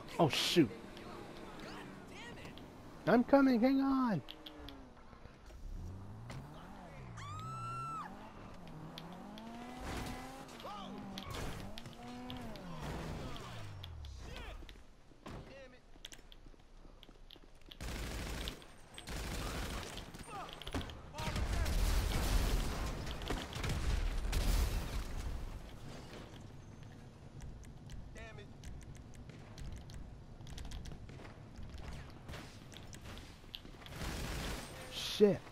Oh, oh shoot. I'm coming, hang on. Shit.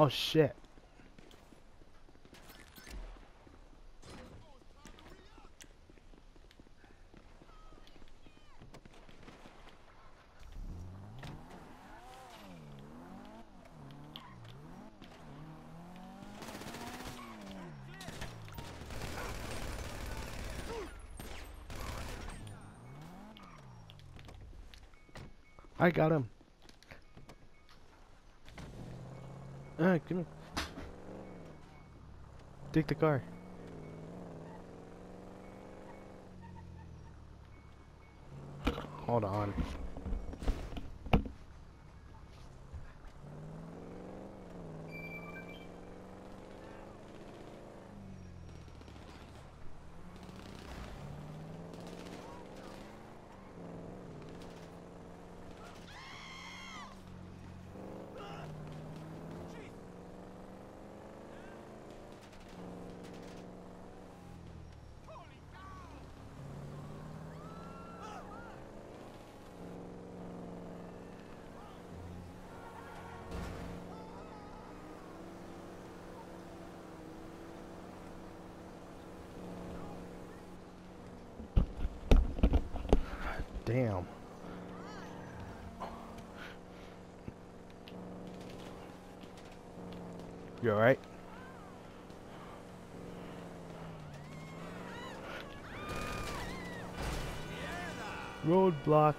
Oh shit. I got him. Ah, come here. Take the car. Hold on. Damn. You alright? Roadblock.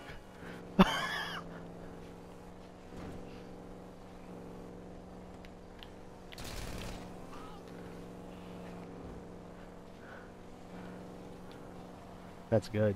That's good.